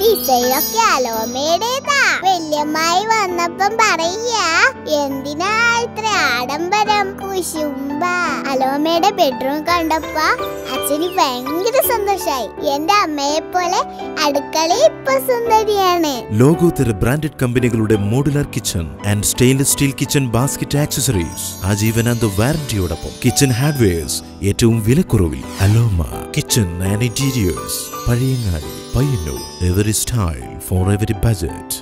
ഡിസൈനൊക്കെ അലോമയുടേതാ വല്യമ്മായി വന്നപ്പം പറയാ എന്തിനാ ഇത്ര ആഡംബരം? കുശുമ്പ അലോമയുടെ ബെഡ്റൂം കണ്ടപ്പ അച്ഛന് ഭയങ്കര സന്തോഷായി. എന്റെ അമ്മയെ പോലെ അടുക്കള ഇപ്പൊ സുന്ദരിയാണ്. ലോകോത്തര ബ്രാൻഡഡ് കമ്പനികളുടെ modular kitchen and stainless steel kitchen basket accessories ആജീവനാന്ത വാറന്റിയോടൊപ്പം കിച്ചൺ ഹാർഡ്വെയർസ് ഏറ്റവും വിലക്കുറവിൽ Aloma kitchen and interiors Pazhayangadi Payyanur every style for every budget